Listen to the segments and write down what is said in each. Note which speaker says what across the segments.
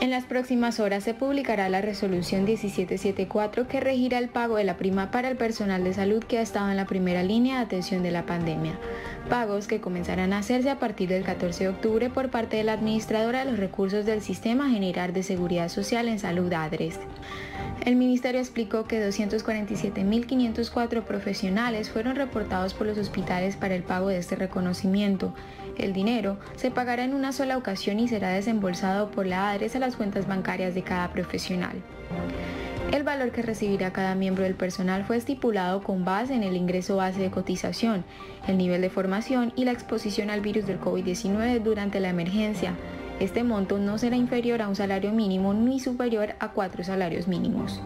Speaker 1: En las próximas horas se publicará la resolución 1774 que regirá el pago de la prima para el personal de salud que ha estado en la primera línea de atención de la pandemia. Pagos que comenzarán a hacerse a partir del 14 de octubre por parte de la administradora de los recursos del Sistema General de Seguridad Social en Salud ADRES. El ministerio explicó que 247.504 profesionales fueron reportados por los hospitales para el pago de este reconocimiento. El dinero se pagará en una sola ocasión y será desembolsado por la ADRES a las cuentas bancarias de cada profesional. El valor que recibirá cada miembro del personal fue estipulado con base en el ingreso base de cotización, el nivel de formación y la exposición al virus del COVID-19 durante la emergencia, este monto no será inferior a un salario mínimo ni superior a cuatro salarios mínimos.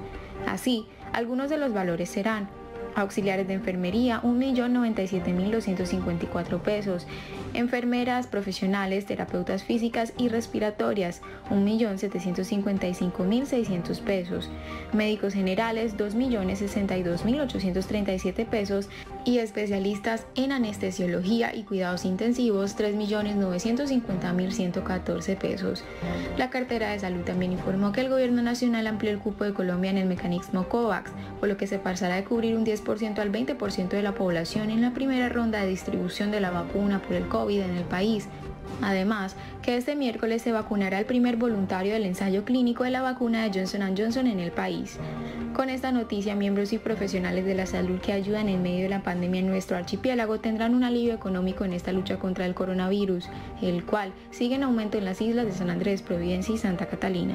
Speaker 1: Así, algunos de los valores serán auxiliares de enfermería 1.097.254 pesos, enfermeras profesionales, terapeutas físicas y respiratorias 1.755.600 pesos, médicos generales 2.062.837 pesos. Y especialistas en anestesiología y cuidados intensivos 3.950.114 pesos. La cartera de salud también informó que el gobierno nacional amplió el cupo de Colombia en el mecanismo COVAX, por lo que se pasará de cubrir un 10 al 20% de la población en la primera ronda de distribución de la vacuna por el COVID en el país. Además, que este miércoles se vacunará el primer voluntario del ensayo clínico de la vacuna de Johnson Johnson en el país. Con esta noticia, miembros y profesionales de la salud que ayudan en medio de la pandemia en nuestro archipiélago tendrán un alivio económico en esta lucha contra el coronavirus, el cual sigue en aumento en las islas de San Andrés, Providencia y Santa Catalina.